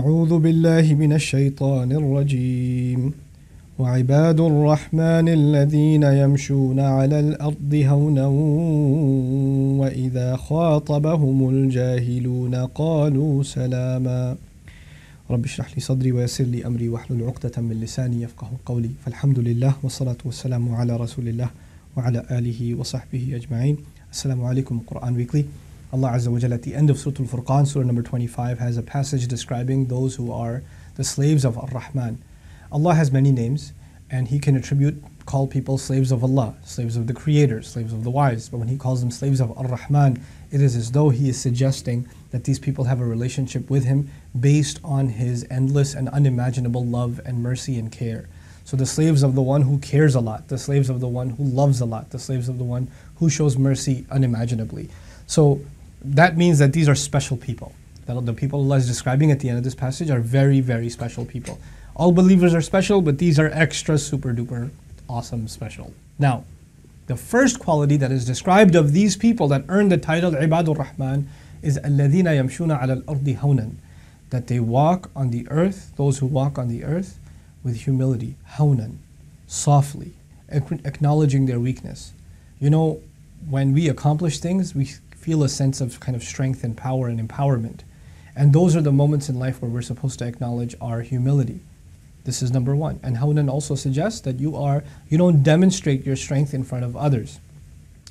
أعوذ بالله من الشيطان الرجيم. وعباد الرحمن الذين يمشون على الأرض هونا وإذا خاطبهم الجاهلون قالوا سلاما. رب اشرح لي صدري ويسر لي أمري واحلل عقدة من لساني يفقه قولي. فالحمد لله والصلاة والسلام على رسول الله وعلى آله وصحبه أجمعين. السلام عليكم. Quran Weekly. Allah Azza wa Jalla at the end of Surah Al-Furqan, Surah number 25, has a passage describing those who are the slaves of Ar-Rahman. Allah has many names, and He can attribute, call people slaves of Allah, slaves of the Creator, slaves of the wise. But when He calls them slaves of Ar-Rahman, it is as though He is suggesting that these people have a relationship with Him based on His endless and unimaginable love and mercy and care. So the slaves of the one who cares a lot, the slaves of the one who loves a lot, the slaves of the one who shows mercy unimaginably. So that means that these are special people. That the people Allah is describing at the end of this passage are very, very special people. All believers are special, but these are extra, super duper, awesome, special. Now, the first quality that is described of these people that earn the title Ibadur Rahman is الَّذِينَ يَمْشُونَ عَلَى الْأَرْضِ هَوْنًا That they walk on the earth, those who walk on the earth, with humility, hawnan, softly, acknowledging their weakness. You know, when we accomplish things, we feel a sense of kind of strength and power and empowerment. And those are the moments in life where we're supposed to acknowledge our humility. This is number one. And Hawnan also suggests that you are you don't demonstrate your strength in front of others.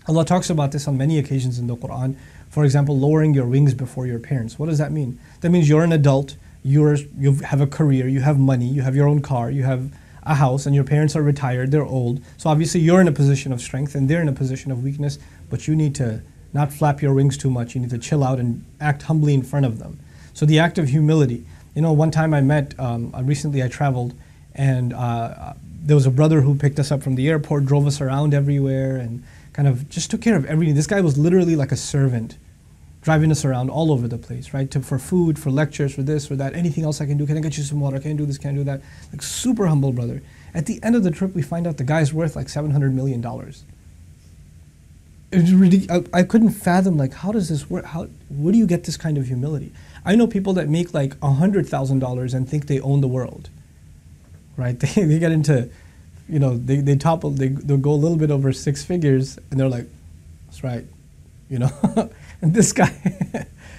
Allah talks about this on many occasions in the Quran. For example, lowering your wings before your parents. What does that mean? That means you're an adult, you're you have a career, you have money, you have your own car, you have a house, and your parents are retired, they're old. So obviously you're in a position of strength and they're in a position of weakness, but you need to not flap your wings too much. You need to chill out and act humbly in front of them. So the act of humility. You know, one time I met, um, uh, recently I traveled, and uh, there was a brother who picked us up from the airport, drove us around everywhere, and kind of just took care of everything. This guy was literally like a servant, driving us around all over the place, right? To, for food, for lectures, for this, for that, anything else I can do. Can I get you some water? Can I do this? Can I do that? Like super humble brother. At the end of the trip, we find out the guy's worth like $700 million. I, I couldn't fathom like how does this work? How where do you get this kind of humility? I know people that make like a hundred thousand dollars and think they own the world. Right? They, they get into, you know, they, they topple they they'll go a little bit over six figures and they're like, that's right, you know. and this guy,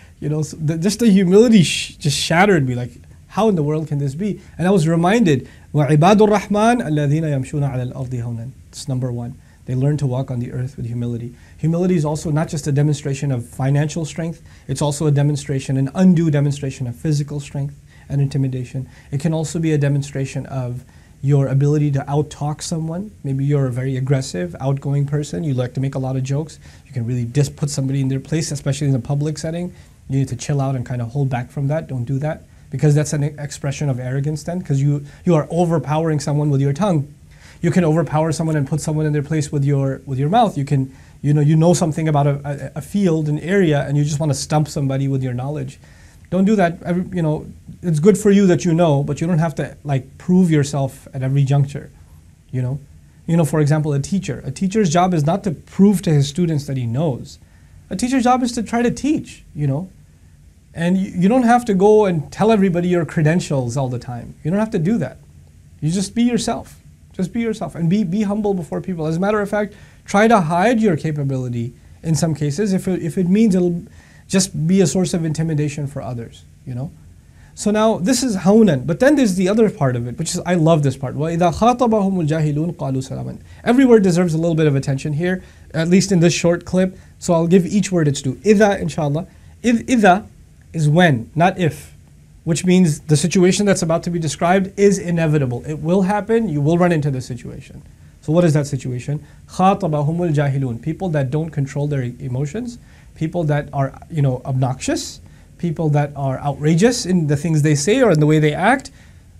you know, so the, just the humility sh- just shattered me. Like, how in the world can this be? And I was reminded, وَعِبَادُ الرَّحْمَنِ الَّذِينَ يَمْشُونَ عَلَى الْأَرْضِ هَوْنًا. It's number one. They learn to walk on the earth with humility. Humility is also not just a demonstration of financial strength, it's also a demonstration, an undue demonstration of physical strength and intimidation. It can also be a demonstration of your ability to out-talk someone. Maybe you're a very aggressive, outgoing person. You like to make a lot of jokes. You can really just put somebody in their place, especially in a public setting. You need to chill out and kind of hold back from that. Don't do that because that's an expression of arrogance then because you, you are overpowering someone with your tongue you can overpower someone and put someone in their place with your with your mouth. You can you know you know something about a, a, field, an area, and you just want to stump somebody with your knowledge. Don't do that. Every, you know, it's good for you that you know, but you don't have to like prove yourself at every juncture. You know, you know. For example, a teacher. A teacher's job is not to prove to his students that he knows. A teacher's job is to try to teach. You know, and you don't have to go and tell everybody your credentials all the time. You don't have to do that. You just be yourself. Just be yourself and be, be humble before people. As a matter of fact, try to hide your capability in some cases if it, if it means it'll just be a source of intimidation for others, you know? So now this is hawnan, but then there's the other part of it, which is I love this part. وَإِذَا خَاطَبَهُمُ الْجَاهِلُونَ قَالُوا سَلَامًا Every word deserves a little bit of attention here, at least in this short clip. So I'll give each word its due. إِذَا inshallah. إِذَا is when, not if which means the situation that's about to be described is inevitable. It will happen, you will run into the situation. So what is that situation? خَاطَبَهُمُ الْجَاهِلُونَ People that don't control their emotions, people that are, you know, obnoxious, people that are outrageous in the things they say or in the way they act,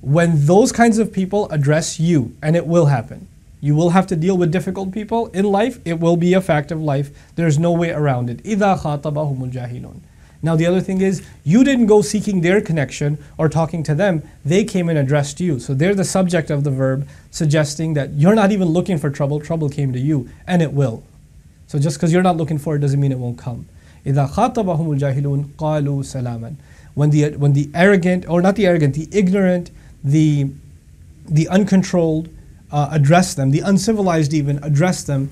when those kinds of people address you, and it will happen. You will have to deal with difficult people in life. It will be a fact of life. There's no way around it. إِذَا خَاطَبَهُمُ الْجَاهِلُونَ now, the other thing is, you didn't go seeking their connection or talking to them, they came and addressed you. So they're the subject of the verb, suggesting that you're not even looking for trouble, trouble came to you, and it will. So just because you're not looking for it doesn't mean it won't come. إِذَا خَاطَبَهُمُ الْجَاهِلُونَ قَالُوا سَلَامًا when the when the arrogant or not the arrogant, the ignorant, the the uncontrolled uh, address them, the uncivilized even address them,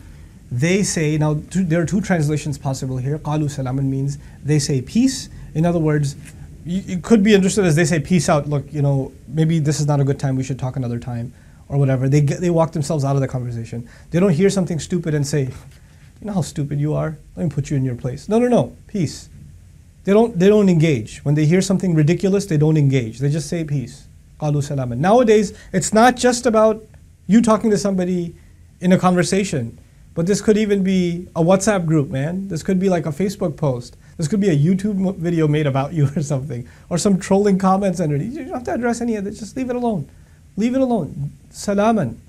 they say now two, there are two translations possible here. Qalu salaman means they say peace. In other words, you, it could be understood as they say peace out. Look, you know, maybe this is not a good time. We should talk another time, or whatever. They get, they walk themselves out of the conversation. They don't hear something stupid and say, you know how stupid you are. Let me put you in your place. No, no, no. Peace. They don't they don't engage. When they hear something ridiculous, they don't engage. They just say peace. Qalu salaman. Nowadays, it's not just about you talking to somebody in a conversation, but this could even be a WhatsApp group, man. This could be like a Facebook post. This could be a YouTube video made about you or something, or some trolling comments underneath. You don't have to address any of it. Just leave it alone. Leave it alone. Salaman.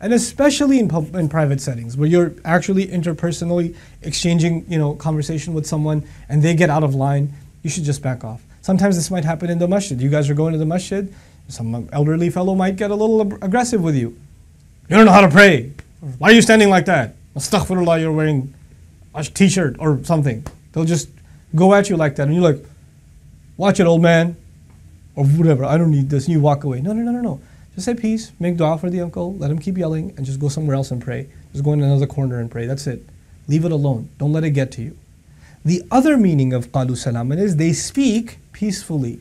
And especially in, pub, in private settings where you're actually interpersonally exchanging, you know, conversation with someone and they get out of line, you should just back off. Sometimes this might happen in the masjid. You guys are going to the masjid, some elderly fellow might get a little aggressive with you. You don't know how to pray. Why are you standing like that? Astaghfirullah, you're wearing a t-shirt or something. They'll just go at you like that, and you're like, watch it, old man, or whatever. I don't need this. And you walk away. No, no, no, no, no. Just say peace, make dua for the uncle, let him keep yelling, and just go somewhere else and pray. Just go in another corner and pray. That's it. Leave it alone. Don't let it get to you. The other meaning of qalu salaman is they speak peacefully.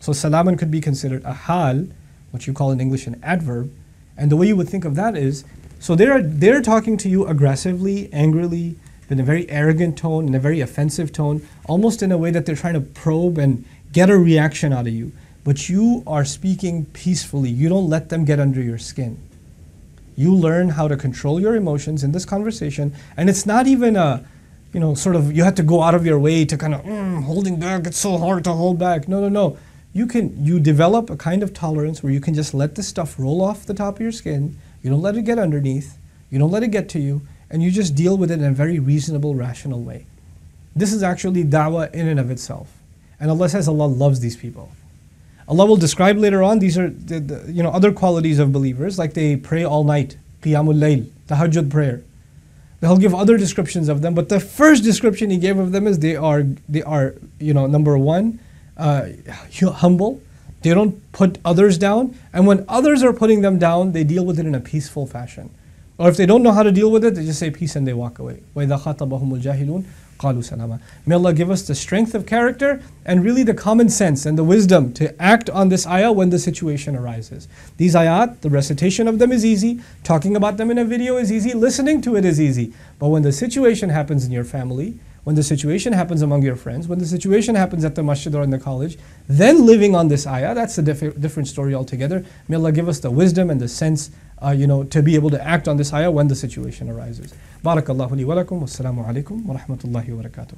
So salaman could be considered a hal, what you call in English an adverb. And the way you would think of that is, so they're, they're talking to you aggressively, angrily, in a very arrogant tone, in a very offensive tone, almost in a way that they're trying to probe and get a reaction out of you. But you are speaking peacefully. You don't let them get under your skin. You learn how to control your emotions in this conversation, and it's not even a, you know, sort of you have to go out of your way to kind of mm, holding back. It's so hard to hold back. No, no, no. You can you develop a kind of tolerance where you can just let this stuff roll off the top of your skin. You don't let it get underneath. You don't let it get to you, and you just deal with it in a very reasonable, rational way. This is actually da'wah in and of itself. And Allah says Allah loves these people. Allah will describe later on these are the, the, you know other qualities of believers like they pray all night, qiyamul layl, tahajjud prayer. He'll give other descriptions of them, but the first description he gave of them is they are they are you know number one, uh, humble. They don't put others down, and when others are putting them down, they deal with it in a peaceful fashion. Or if they don't know how to deal with it, they just say peace and they walk away. وَإِذَا خَاطَبَهُمُ الْجَاهِلُونَ قالوا سلاما. May Allah give us the strength of character and really the common sense and the wisdom to act on this ayah when the situation arises. These ayat, the recitation of them is easy, talking about them in a video is easy, listening to it is easy. But when the situation happens in your family, when the situation happens among your friends, when the situation happens at the masjid or in the college, then living on this ayah, that's a diff- different story altogether. May Allah give us the wisdom and the sense, uh, you know, to be able to act on this ayah when the situation arises. Barakallahu li wa lakum, wassalamu alaikum wa rahmatullahi wa barakatuh.